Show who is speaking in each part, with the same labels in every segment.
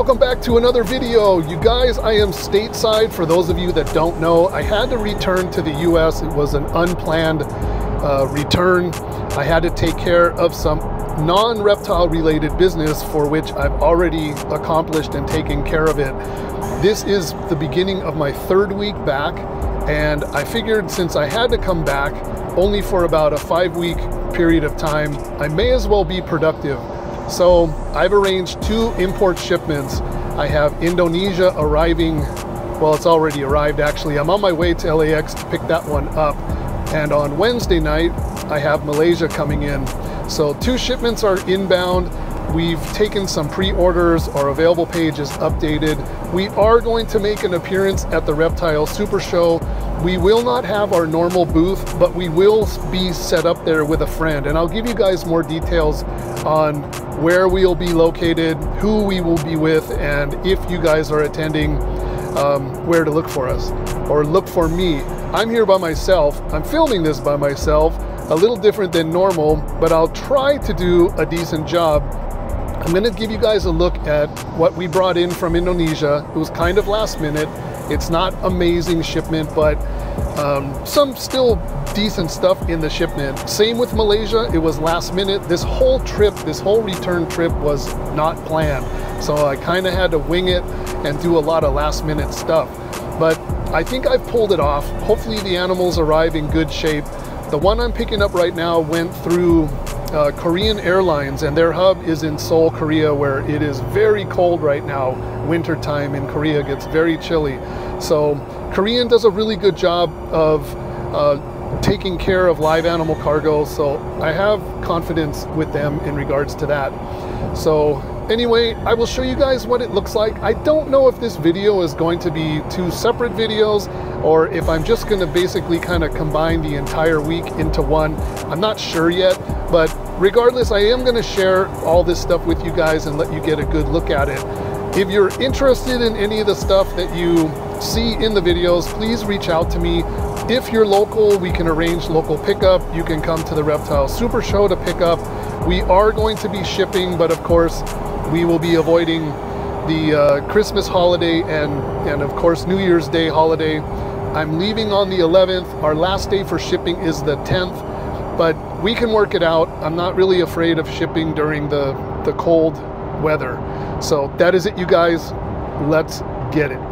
Speaker 1: Welcome back to another video. You guys, I am stateside. For those of you that don't know, I had to return to the US. It was an unplanned uh, return. I had to take care of some non-reptile related business for which I've already accomplished and taken care of it. This is the beginning of my third week back and I figured since I had to come back only for about a five week period of time, I may as well be productive. So I've arranged two import shipments. I have Indonesia arriving, well, it's already arrived actually. I'm on my way to LAX to pick that one up. And on Wednesday night, I have Malaysia coming in. So two shipments are inbound. We've taken some pre-orders, our available page is updated. We are going to make an appearance at the Reptile Super Show. We will not have our normal booth, but we will be set up there with a friend. And I'll give you guys more details on where we'll be located, who we will be with, and if you guys are attending, um, where to look for us or look for me. I'm here by myself. I'm filming this by myself, a little different than normal, but I'll try to do a decent job I'm going to give you guys a look at what we brought in from Indonesia. It was kind of last minute. It's not amazing shipment, but um, some still decent stuff in the shipment. Same with Malaysia. It was last minute. This whole trip, this whole return trip was not planned. So I kind of had to wing it and do a lot of last minute stuff. But I think I've pulled it off. Hopefully the animals arrive in good shape. The one I'm picking up right now went through uh, Korean Airlines, and their hub is in Seoul, Korea, where it is very cold right now. Winter time in Korea gets very chilly. So Korean does a really good job of uh, taking care of live animal cargo. So I have confidence with them in regards to that. So anyway, I will show you guys what it looks like. I don't know if this video is going to be two separate videos or if I'm just gonna basically kind of combine the entire week into one. I'm not sure yet, but regardless, I am gonna share all this stuff with you guys and let you get a good look at it. If you're interested in any of the stuff that you see in the videos, please reach out to me. If you're local, we can arrange local pickup. You can come to the Reptile Super Show to pick up. We are going to be shipping, but of course, we will be avoiding the uh, Christmas holiday and, and of course New Year's Day holiday. I'm leaving on the 11th. Our last day for shipping is the 10th, but we can work it out. I'm not really afraid of shipping during the, the cold weather. So that is it, you guys. Let's get it.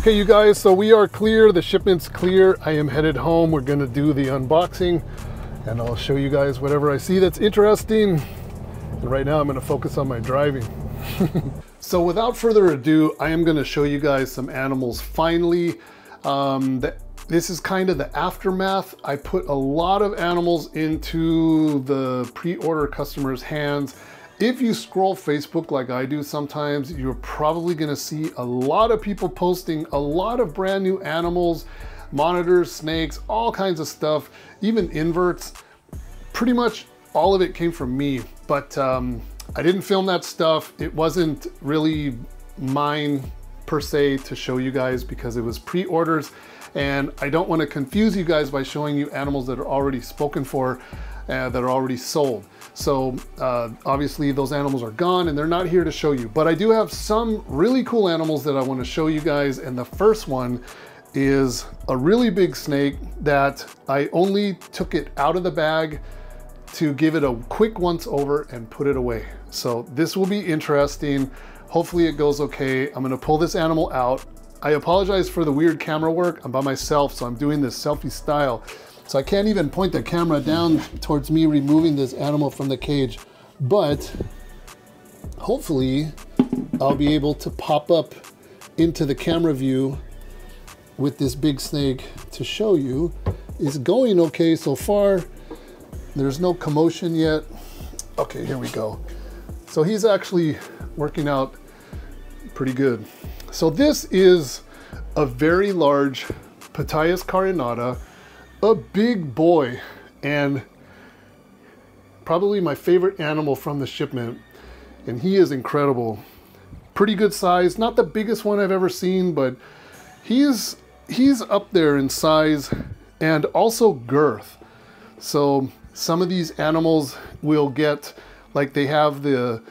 Speaker 1: Okay, you guys, so we are clear. The shipment's clear. I am headed home. We're gonna do the unboxing and I'll show you guys whatever I see that's interesting. And right now I'm gonna focus on my driving. so without further ado, I am gonna show you guys some animals finally. Um, the, this is kind of the aftermath. I put a lot of animals into the pre-order customers' hands if you scroll Facebook like I do sometimes, you're probably gonna see a lot of people posting a lot of brand new animals, monitors, snakes, all kinds of stuff, even inverts. Pretty much all of it came from me, but um, I didn't film that stuff. It wasn't really mine per se to show you guys because it was pre-orders and I don't want to confuse you guys by showing you animals that are already spoken for uh, that are already sold. So uh, obviously those animals are gone and they're not here to show you, but I do have some really cool animals that I wanna show you guys. And the first one is a really big snake that I only took it out of the bag to give it a quick once over and put it away. So this will be interesting. Hopefully it goes okay. I'm gonna pull this animal out. I apologize for the weird camera work. I'm by myself, so I'm doing this selfie style. So I can't even point the camera down towards me removing this animal from the cage, but hopefully I'll be able to pop up into the camera view with this big snake to show you. It's going okay so far. There's no commotion yet. Okay, here we go. So he's actually working out pretty good. So this is a very large Ptyas carinata a big boy and probably my favorite animal from the shipment. And he is incredible. Pretty good size, not the biggest one I've ever seen, but he's he's up there in size and also girth. So some of these animals will get like they have the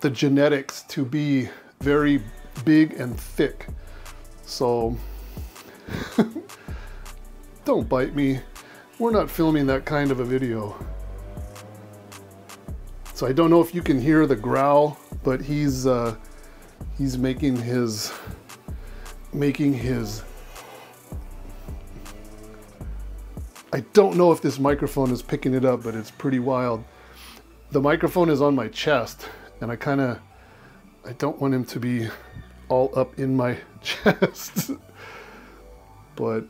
Speaker 1: the genetics to be very big and thick. So don't bite me. We're not filming that kind of a video. So I don't know if you can hear the growl, but he's uh, he's making his making his I don't know if this microphone is picking it up, but it's pretty wild. The microphone is on my chest, and I kind of, I don't want him to be all up in my chest. but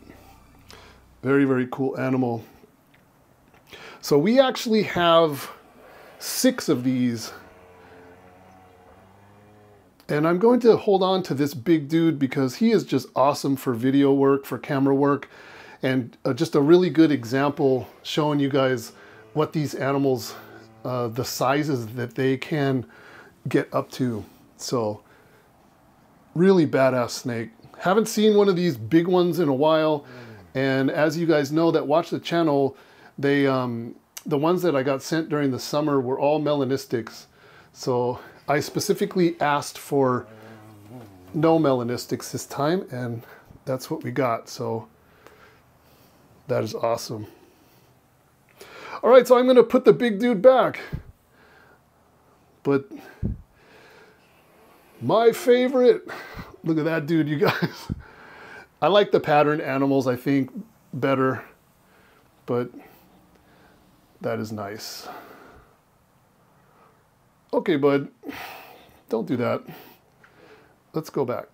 Speaker 1: very, very cool animal. So we actually have six of these. And I'm going to hold on to this big dude because he is just awesome for video work, for camera work and uh, just a really good example showing you guys what these animals, uh, the sizes that they can get up to. So really badass snake. Haven't seen one of these big ones in a while. And as you guys know that watch the channel, they um, the ones that I got sent during the summer were all melanistics. So I specifically asked for no melanistics this time and that's what we got. So that is awesome. All right, so I'm gonna put the big dude back. But my favorite, look at that dude, you guys. I like the pattern animals, I think, better, but that is nice. Okay, bud, don't do that. Let's go back.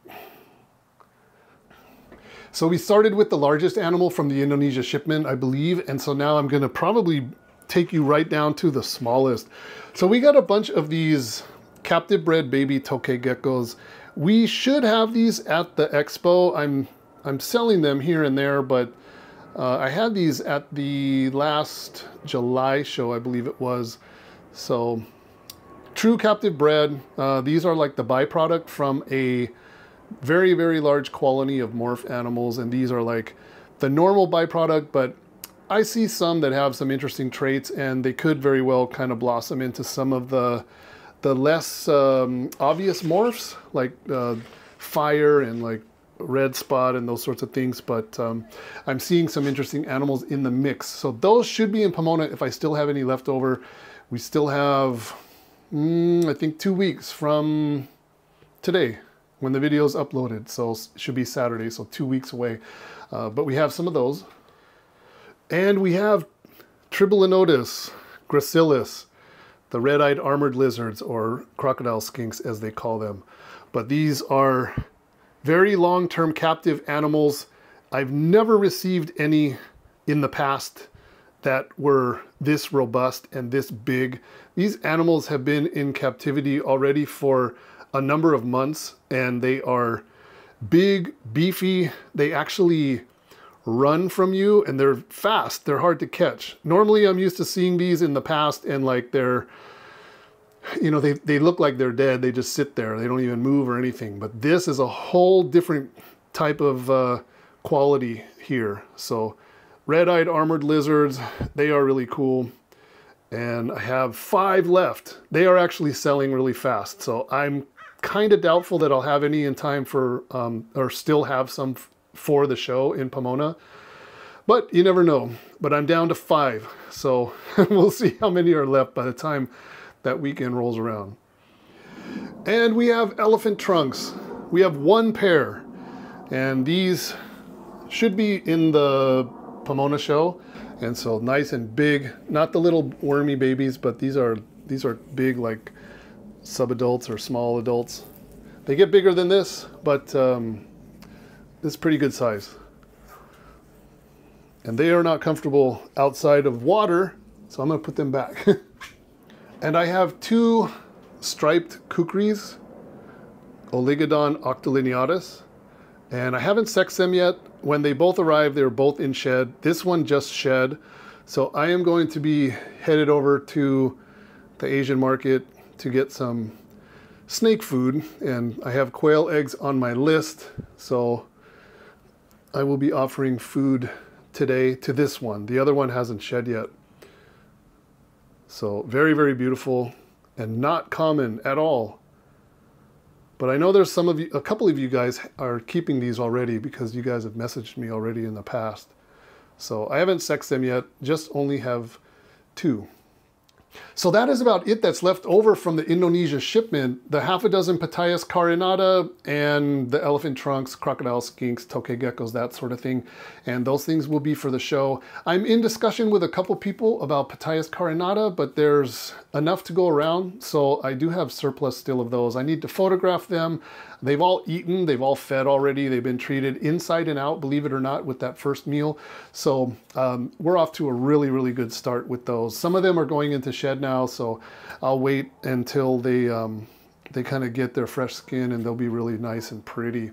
Speaker 1: So we started with the largest animal from the Indonesia shipment, I believe. And so now I'm gonna probably take you right down to the smallest. So we got a bunch of these captive bred baby tokay geckos. We should have these at the expo. I'm, I'm selling them here and there, but uh, I had these at the last July show, I believe it was. So true captive bred. Uh, these are like the byproduct from a very, very large colony of morph animals, and these are like the normal byproduct, but I see some that have some interesting traits, and they could very well kind of blossom into some of the the less um, obvious morphs, like uh, fire and like red spot and those sorts of things. But um, I'm seeing some interesting animals in the mix. So those should be in Pomona if I still have any left over. We still have, mm, I think, two weeks from today when the video is uploaded. So should be Saturday, so two weeks away. Uh, but we have some of those. And we have Tribolonotus, gracilis, the red-eyed armored lizards, or crocodile skinks as they call them. But these are very long-term captive animals. I've never received any in the past that were this robust and this big. These animals have been in captivity already for a number of months and they are big, beefy. They actually run from you and they're fast. They're hard to catch. Normally I'm used to seeing these in the past and like they're, you know, they, they look like they're dead. They just sit there. They don't even move or anything. But this is a whole different type of uh, quality here. So red-eyed armored lizards, they are really cool and I have five left. They are actually selling really fast, so I'm kind of doubtful that I'll have any in time for, um, or still have some for the show in Pomona. But you never know. But I'm down to five. So we'll see how many are left by the time that weekend rolls around. And we have elephant trunks. We have one pair. And these should be in the Pomona show. And so nice and big. Not the little wormy babies, but these are these are big like subadults or small adults. They get bigger than this, but um, it's pretty good size. And they are not comfortable outside of water, so I'm gonna put them back. and I have two striped kukris, Oligodon octolineatus, And I haven't sexed them yet. When they both arrived, they were both in shed. This one just shed. So I am going to be headed over to the Asian market to get some snake food. And I have quail eggs on my list. So I will be offering food today to this one. The other one hasn't shed yet. So very, very beautiful and not common at all. But I know there's some of you, a couple of you guys are keeping these already because you guys have messaged me already in the past. So I haven't sexed them yet, just only have two. So that is about it that's left over from the Indonesia shipment. The half a dozen Ptyas carinata and the elephant trunks, crocodile skinks, tokay geckos, that sort of thing. And those things will be for the show. I'm in discussion with a couple people about Ptyas carinata, but there's enough to go around. So I do have surplus still of those. I need to photograph them. They've all eaten, they've all fed already. They've been treated inside and out, believe it or not, with that first meal. So um, we're off to a really, really good start with those. Some of them are going into shed now, so I'll wait until they, um, they kind of get their fresh skin and they'll be really nice and pretty.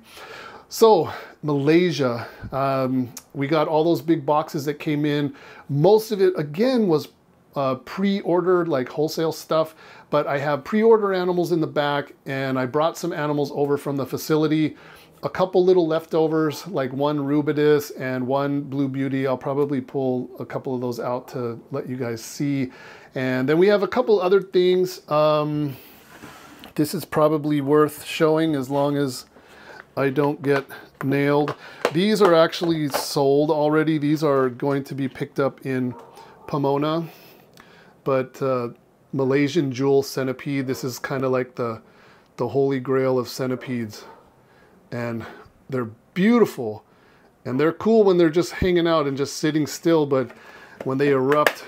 Speaker 1: So Malaysia, um, we got all those big boxes that came in. Most of it, again, was uh, pre-ordered like wholesale stuff, but I have pre-order animals in the back and I brought some animals over from the facility. A couple little leftovers, like one rubidis and one blue beauty. I'll probably pull a couple of those out to let you guys see. And then we have a couple other things. Um, this is probably worth showing as long as I don't get nailed. These are actually sold already. These are going to be picked up in Pomona but uh, Malaysian jewel centipede. This is kind of like the, the holy grail of centipedes. And they're beautiful. And they're cool when they're just hanging out and just sitting still, but when they erupt,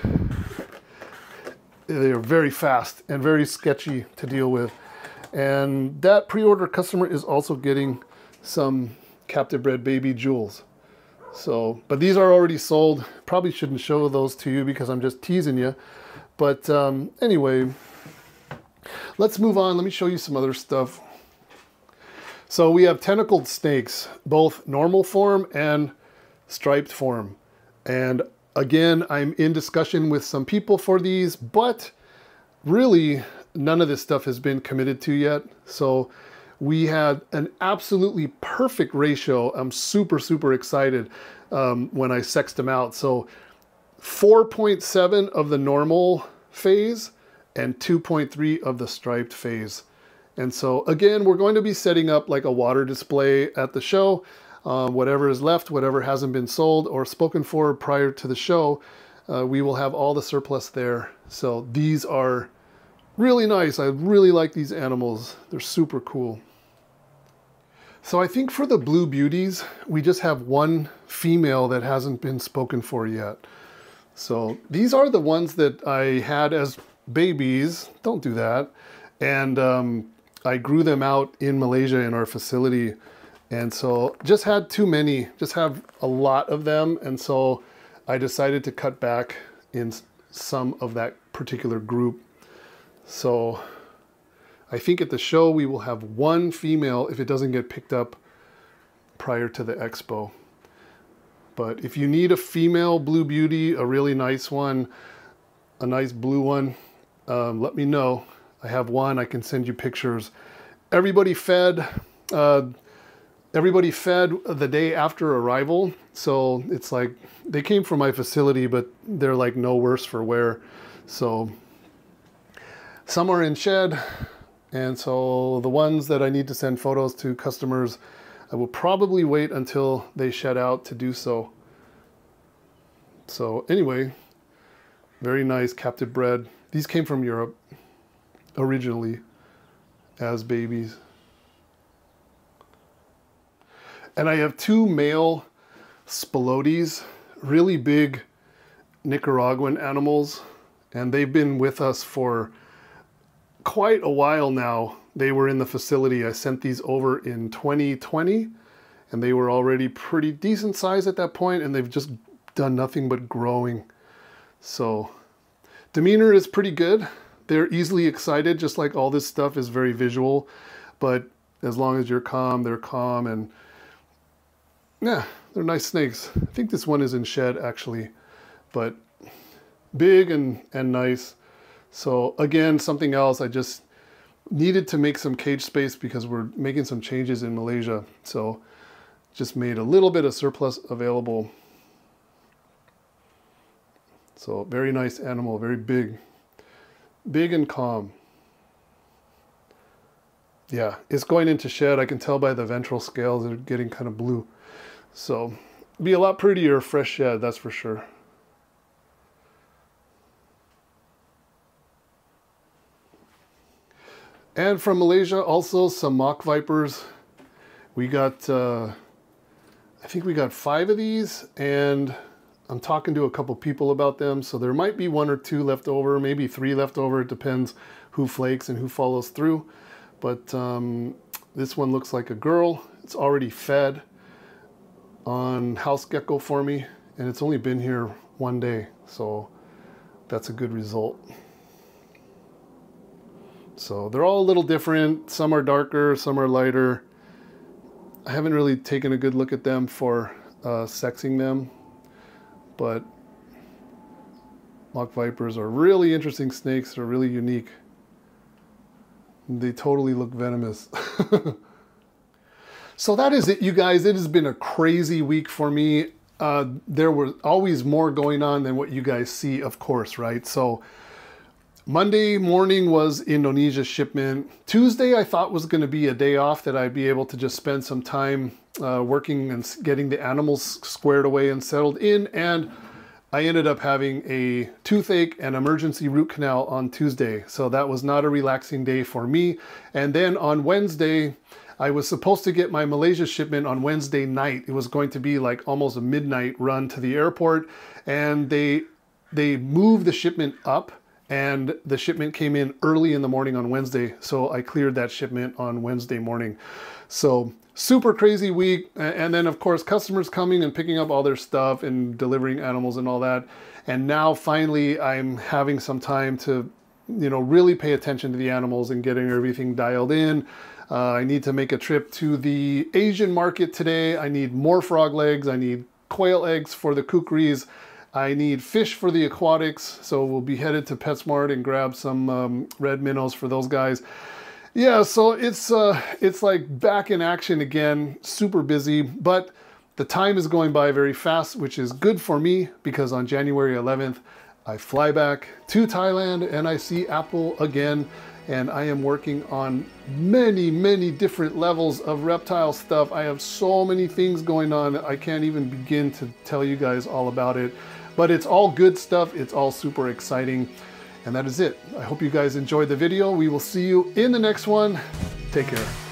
Speaker 1: they are very fast and very sketchy to deal with. And that pre-order customer is also getting some captive bred baby jewels. So, but these are already sold. Probably shouldn't show those to you because I'm just teasing you. But um, anyway, let's move on. Let me show you some other stuff. So we have tentacled snakes, both normal form and striped form. And again, I'm in discussion with some people for these, but really none of this stuff has been committed to yet. So we had an absolutely perfect ratio. I'm super, super excited um, when I sexed them out. So 4.7 of the normal phase and 2.3 of the striped phase. And so again, we're going to be setting up like a water display at the show. Uh, whatever is left, whatever hasn't been sold or spoken for prior to the show, uh, we will have all the surplus there. So these are really nice. I really like these animals. They're super cool. So I think for the blue beauties, we just have one female that hasn't been spoken for yet. So these are the ones that I had as babies. Don't do that. And um, I grew them out in Malaysia in our facility. And so just had too many, just have a lot of them. And so I decided to cut back in some of that particular group. So I think at the show we will have one female if it doesn't get picked up prior to the expo. But if you need a female Blue Beauty, a really nice one, a nice blue one, um, let me know. I have one, I can send you pictures. Everybody fed, uh, everybody fed the day after arrival. So it's like, they came from my facility, but they're like no worse for wear. So some are in shed. And so the ones that I need to send photos to customers, I will probably wait until they shed out to do so. So anyway, very nice captive bred. These came from Europe originally as babies. And I have two male spilotes, really big Nicaraguan animals, and they've been with us for quite a while now they were in the facility. I sent these over in 2020 and they were already pretty decent size at that point and they've just done nothing but growing. So demeanor is pretty good. They're easily excited, just like all this stuff is very visual. But as long as you're calm, they're calm. And yeah, they're nice snakes. I think this one is in shed actually, but big and, and nice. So again, something else, I just needed to make some cage space because we're making some changes in Malaysia. So just made a little bit of surplus available. So very nice animal, very big, big and calm. Yeah, it's going into shed. I can tell by the ventral scales, they're getting kind of blue. So be a lot prettier fresh shed, that's for sure. And from Malaysia, also some mock vipers. We got, uh, I think we got five of these, and I'm talking to a couple people about them, so there might be one or two left over, maybe three left over. It depends who flakes and who follows through. But um, this one looks like a girl. It's already fed on house gecko for me and it's only been here one day so that's a good result so they're all a little different some are darker some are lighter I haven't really taken a good look at them for uh, sexing them but mock vipers are really interesting snakes they're really unique they totally look venomous So that is it, you guys. It has been a crazy week for me. Uh, there was always more going on than what you guys see, of course, right? So Monday morning was Indonesia shipment. Tuesday I thought was going to be a day off that I'd be able to just spend some time uh, working and getting the animals squared away and settled in. And I ended up having a toothache and emergency root canal on Tuesday. So that was not a relaxing day for me. And then on Wednesday, I was supposed to get my Malaysia shipment on Wednesday night. It was going to be like almost a midnight run to the airport and they they moved the shipment up and the shipment came in early in the morning on Wednesday. So I cleared that shipment on Wednesday morning. So super crazy week. And then of course, customers coming and picking up all their stuff and delivering animals and all that. And now finally I'm having some time to, you know, really pay attention to the animals and getting everything dialed in. Uh, I need to make a trip to the Asian market today. I need more frog legs. I need quail eggs for the kukris. I need fish for the aquatics. So we'll be headed to PetSmart and grab some um, red minnows for those guys. Yeah, so it's uh, it's like back in action again, super busy, but the time is going by very fast, which is good for me because on January 11th, I fly back to Thailand and I see Apple again and I am working on many, many different levels of reptile stuff. I have so many things going on. I can't even begin to tell you guys all about it, but it's all good stuff. It's all super exciting. And that is it. I hope you guys enjoyed the video. We will see you in the next one. Take care.